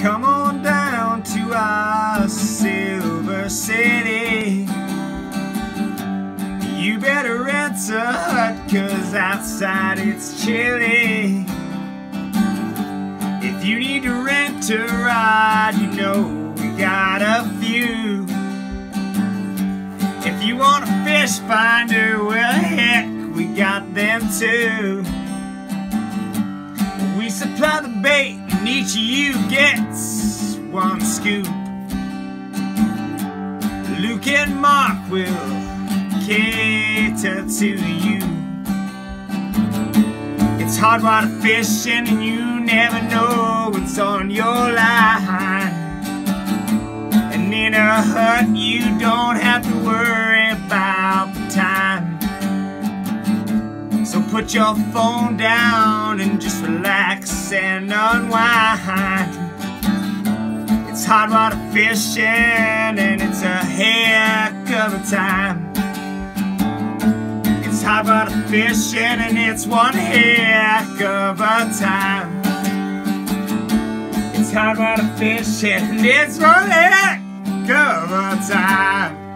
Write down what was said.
Come on down to our Silver City. You better rent a hut, cause outside it's chilly. If you need to rent a ride, you know we got a few. If you want a fish finder, well, heck, we got them too. We supply the bait, and each of you gets one scoop. Luke and Mark will cater to you. It's hard water fishing, and you never know what's on your line. And in a hut, you don't have to worry about the time. So put your phone down and just relax and Hard water fishing and it's a heck of a time. It's hard water fishing and it's one heck of a time. It's hard water fishing and it's one heck of a time.